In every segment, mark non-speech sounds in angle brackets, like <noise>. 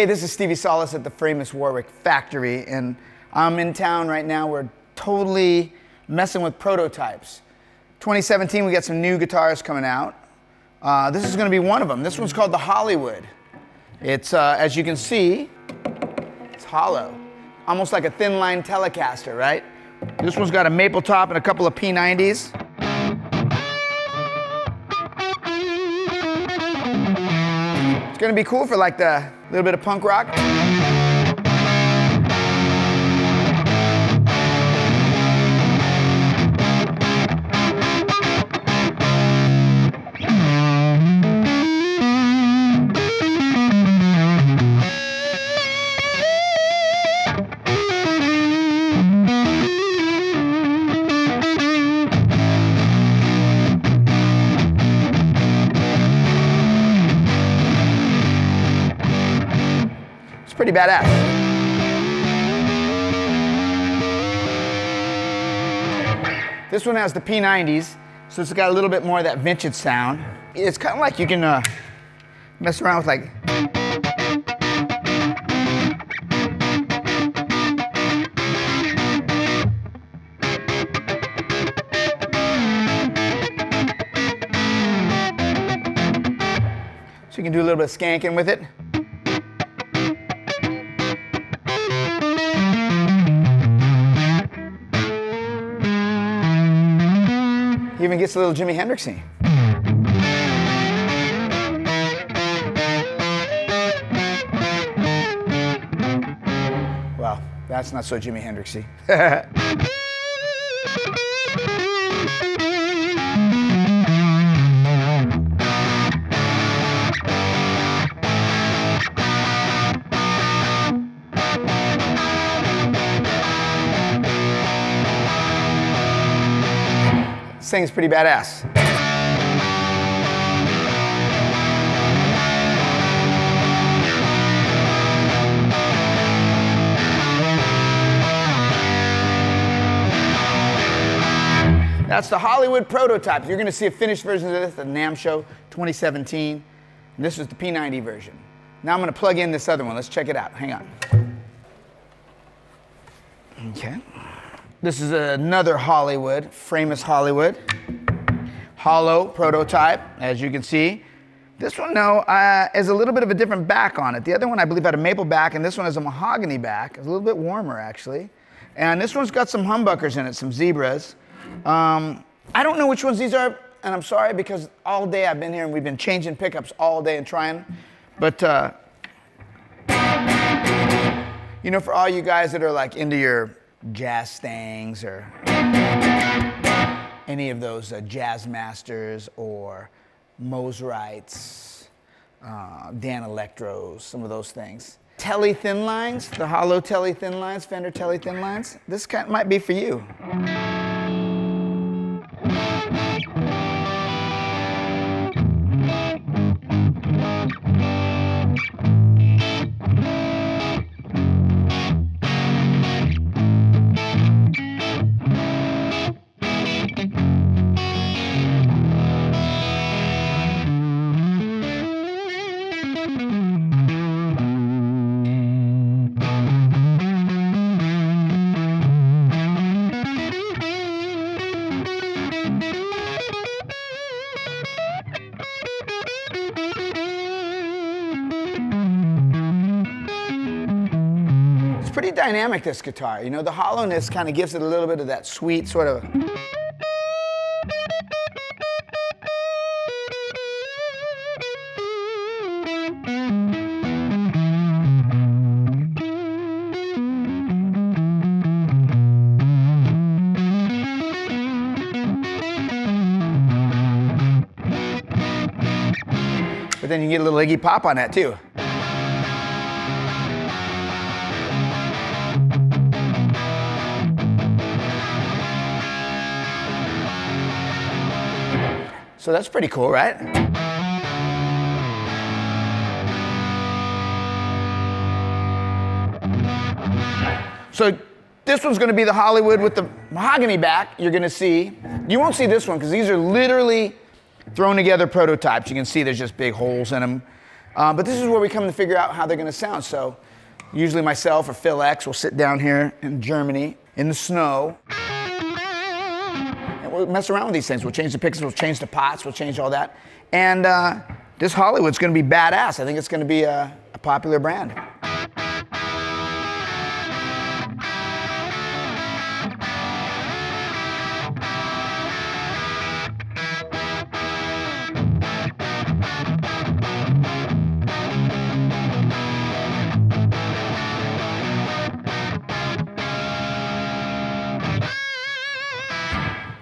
Hey, this is Stevie Salas at the Framus Warwick Factory, and I'm in town right now. We're totally messing with prototypes. 2017, we got some new guitars coming out. Uh, this is going to be one of them. This one's called the Hollywood. It's, uh, as you can see, it's hollow, almost like a thin line Telecaster, right? This one's got a maple top and a couple of P90s. It's gonna be cool for like the little bit of punk rock. It's pretty badass. This one has the P90s, so it's got a little bit more of that vintage sound. It's kind of like you can uh, mess around with like. So you can do a little bit of skanking with it. Gets a little Jimi Hendrixy. Well, that's not so Jimi Hendrixy. <laughs> This thing's pretty badass. That's the Hollywood prototype. You're going to see a finished version of this at the NAMM show 2017. And this was the P90 version. Now I'm going to plug in this other one. Let's check it out. Hang on. Okay. This is another Hollywood, Framus Hollywood. Hollow prototype, as you can see. This one, no, uh, is a little bit of a different back on it. The other one, I believe, had a maple back, and this one has a mahogany back. It's a little bit warmer, actually. And this one's got some humbuckers in it, some zebras. Um, I don't know which ones these are, and I'm sorry because all day I've been here and we've been changing pickups all day and trying. But, uh, you know, for all you guys that are like into your Jag-Stangs or any of those uh, jazz masters or Mosrites, uh, Danelectros, some of those things. Telly thin lines, the hollow Telly thin lines, Fender Telly thin lines. This kind might be for you. It's pretty dynamic, this guitar. You know, the hollowness kind of gives it a little bit of that sweet sort of. But then you get a little Iggy Pop on that too. So that's pretty cool, right? So this one's gonna be the Hollywood with the mahogany back. You're gonna see. You won't see this one because these are literally thrown together prototypes. You can see there's just big holes in them. Uh, but this is where we come to figure out how they're going to sound. So usually myself or Phil X will sit down here in Germany in the snow. We'll mess around with these things. We'll change the picks, we'll change the pots, we'll change all that. And uh, this Hollywood's going to be badass. I think it's going to be a, a popular brand.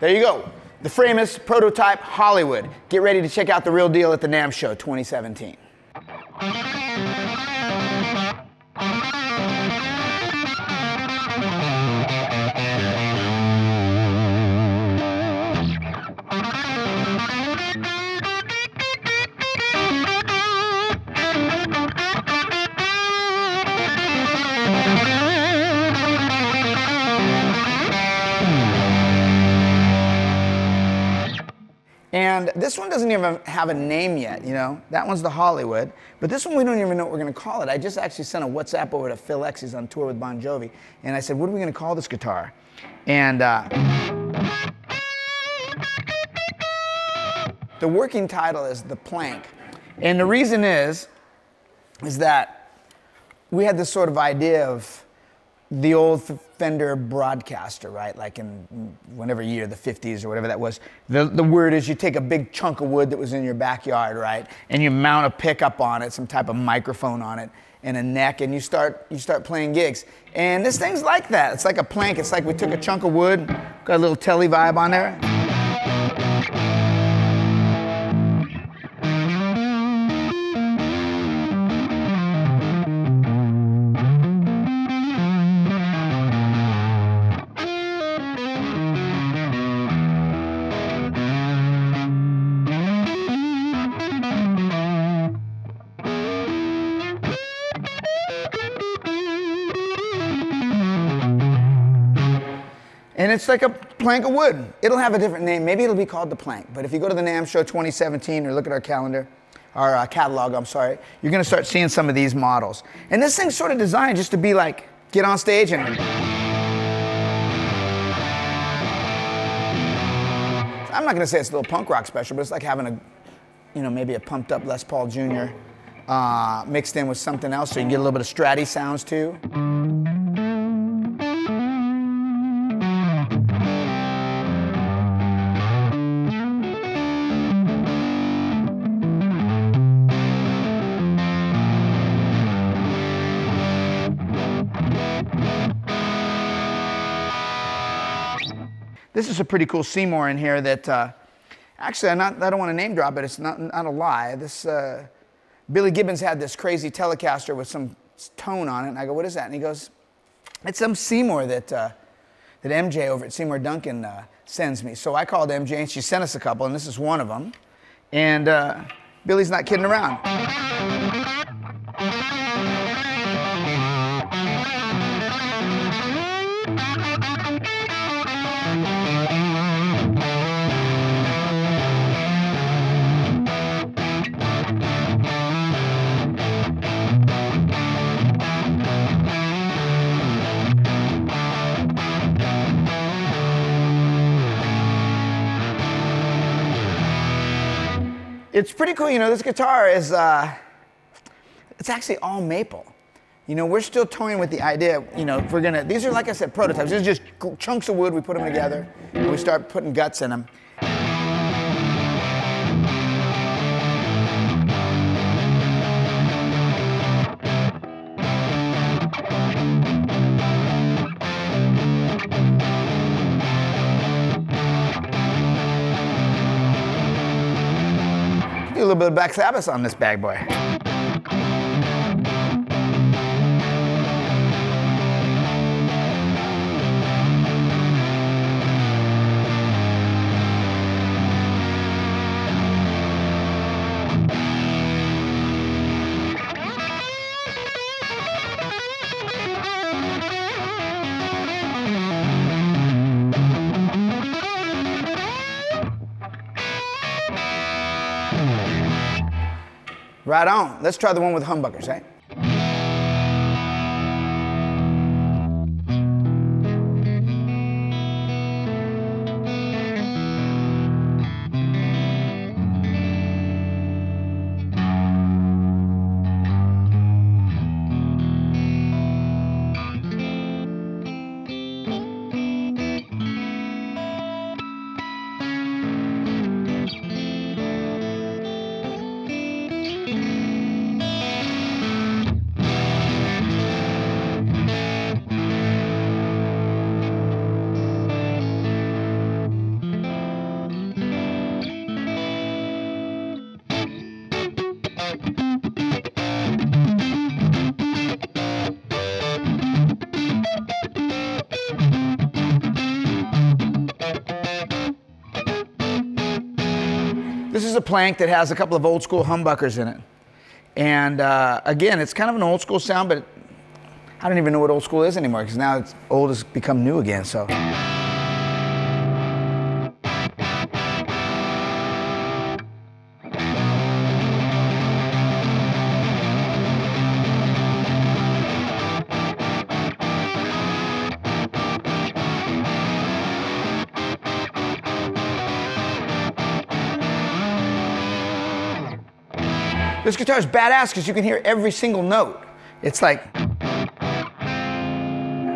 There you go. The Framus prototype Hollywood. Get ready to check out the real deal at the NAMM Show 2017. This one doesn't even have a name yet, you know? That one's the Hollywood. But this one, we don't even know what we're gonna call it. I just actually sent a WhatsApp over to Phil X, he's on tour with Bon Jovi. And I said, what are we gonna call this guitar? And uh, the working title is The Plank. And the reason is, is that we had this sort of idea of the old Fender broadcaster, right? Like in whenever year, the 50s or whatever that was. The, the word is you take a big chunk of wood that was in your backyard, right? And you mount a pickup on it, some type of microphone on it, and a neck, and you start, you start playing gigs. And this thing's like that. It's like a plank. It's like we took a chunk of wood, got a little telly vibe on there. It's like a plank of wood. It'll have a different name. Maybe it'll be called the plank. But if you go to the NAMM Show 2017 or look at our calendar, our uh, catalog, I'm sorry, you're going to start seeing some of these models. And this thing's sort of designed just to be like, get on stage and. I'm not going to say it's a little punk rock special, but it's like having a, you know, maybe a pumped up Les Paul Jr. Uh, mixed in with something else so you can get a little bit of stratty sounds too. This is a pretty cool Seymour in here that, uh, actually, not, i don't want to name drop it, it's not, not a lie. This, uh, Billy Gibbons had this crazy Telecaster with some tone on it, and I go, what is that? And he goes, it's some Seymour that, uh, that MJ over at Seymour Duncan uh, sends me. So I called MJ, and she sent us a couple, and this is one of them. And uh, Billy's not kidding around. It's pretty cool. You know, this guitar is, uh, it's actually all maple. You know, we're still toying with the idea, you know, if we're gonna, these are, like I said, prototypes. These are just chunks of wood, we put them together, and we start putting guts in them. A little bit of Black Sabbath on this bad boy. Right on. Let's try the one with humbuckers, eh? A plank that has a couple of old school humbuckers in it. And uh, again, it's kind of an old school sound, but I don't even know what old school is anymore because now it's old has become new again. So. This guitar is badass because you can hear every single note. It's like,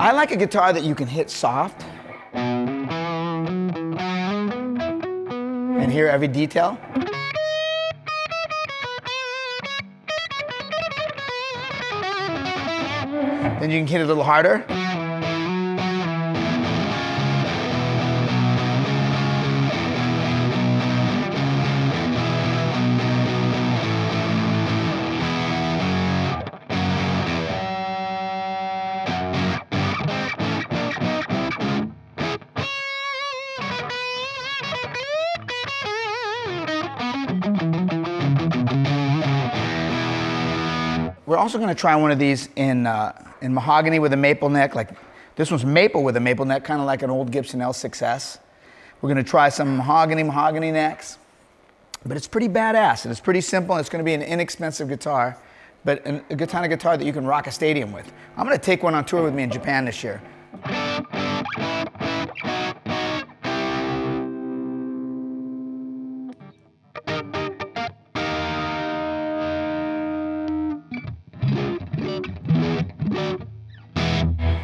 I like a guitar that you can hit soft and hear every detail. Then you can hit it a little harder. We're also going to try one of these in, uh, in mahogany with a maple neck. Like this one's maple with a maple neck, kind of like an old Gibson L6S. We're going to try some mahogany, mahogany necks. But it's pretty badass and it's pretty simple. And it's going to be an inexpensive guitar, but an, a good kind of guitar that you can rock a stadium with. I'm going to take one on tour with me in Japan this year.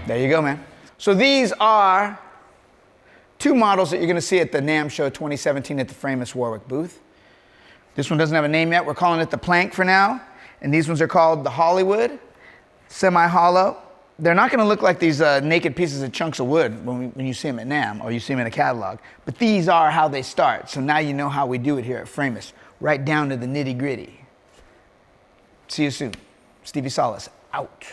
There you go, man. So these are two models that you're going to see at the NAMM show 2017 at the Framus Warwick booth. This one doesn't have a name yet. We're calling it the Plank for now. And these ones are called the Hollywood, semi-hollow. They're not going to look like these uh, naked pieces of chunks of wood when, we, when you see them at NAMM or you see them in a catalog. But these are how they start. So now you know how we do it here at Framus, right down to the nitty gritty. See you soon. Stevie Salas, out.